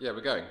Yeah, we're going.